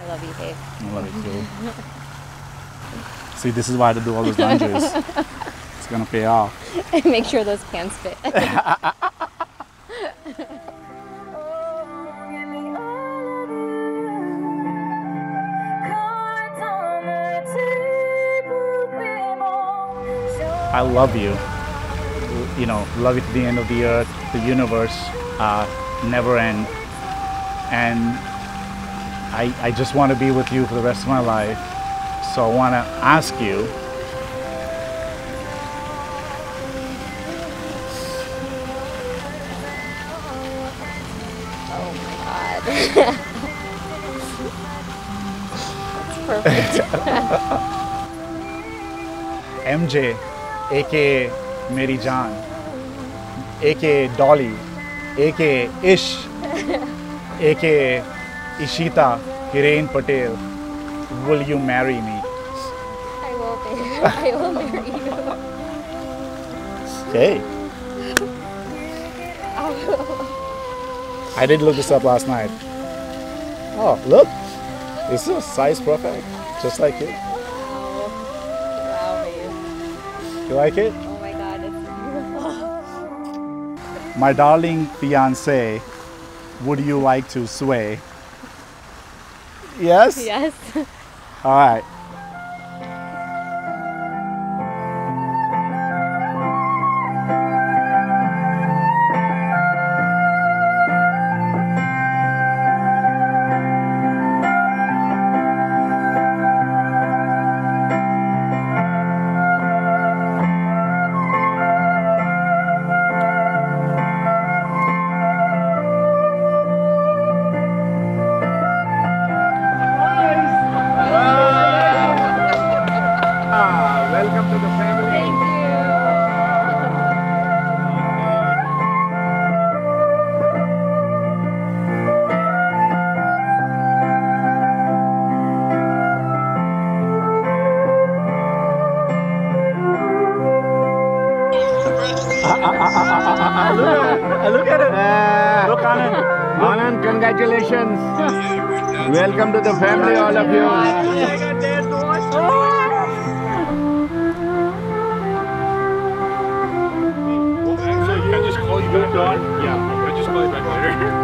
I love you, Dave. I love it too. See, this is why I had to do all those lunges. it's gonna pay off. And Make sure those pants fit. I love you. You know, love you to the end of the earth, the universe, uh, never end. And I, I just want to be with you for the rest of my life. So I want to ask you oh my god. That's perfect. MJ, aka Mary Jaan, aka Dolly, aka Ish, aka Eshita Hiren Patel, will you marry me? I will, babe. I will marry you. Hey, I. I did look this up last night. Oh, look, this is size perfect, just like it. Wow. Wow, babe. You like it? Oh my god, it's beautiful. My darling fiance, would you like to sway? Yes? Yes. All right. Ah, to the family. Thank you. Look at it. Ah, Look, Anand. Anand, congratulations. Welcome to the family, all of you. Back on? Yeah. I just you back later?